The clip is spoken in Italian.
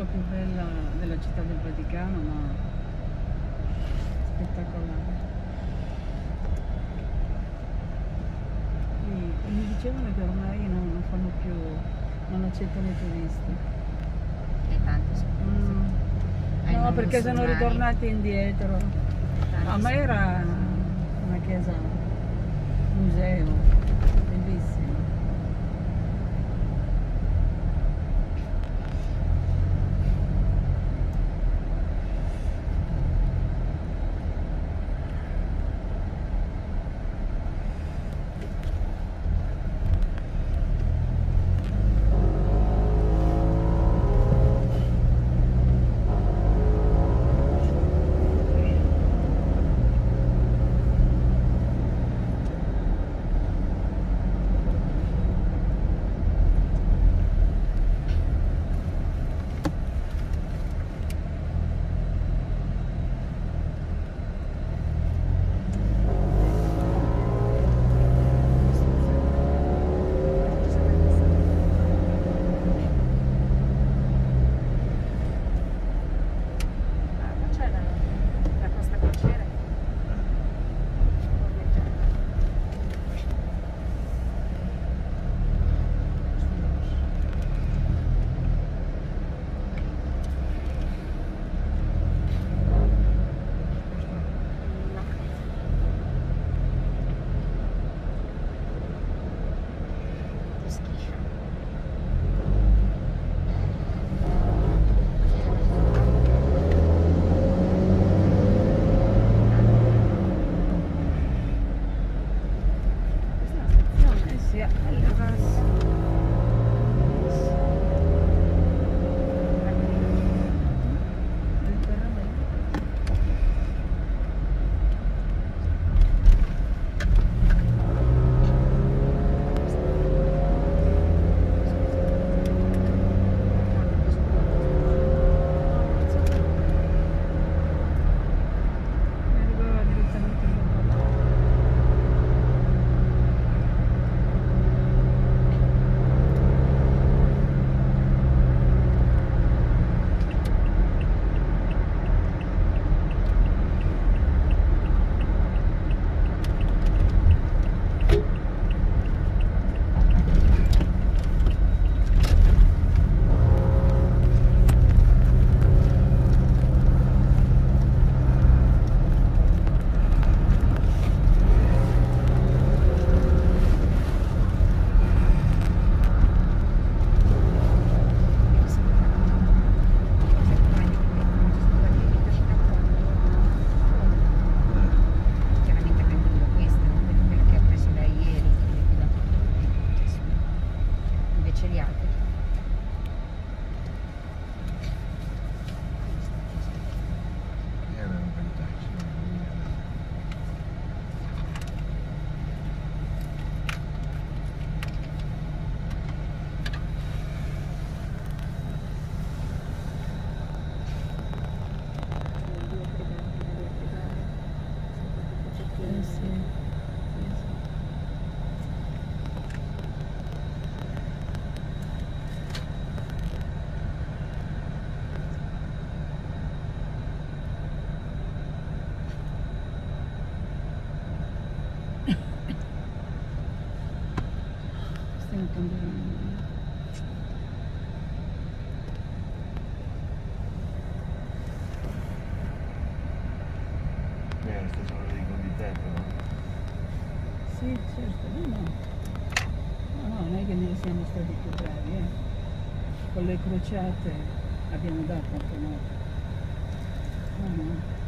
luogo più bella della città del Vaticano, ma spettacolare. E mi dicevano che ormai non, non fanno più, non accettano i turisti. E tanti sono Mm. No, perché sono ritornati indietro. ma era una chiesa museo, bellissima. Però. Sì, certo, no, no. No, no, non è che ne siamo stati più bravi, eh. Con le crociate abbiamo dato anche noi. No, no.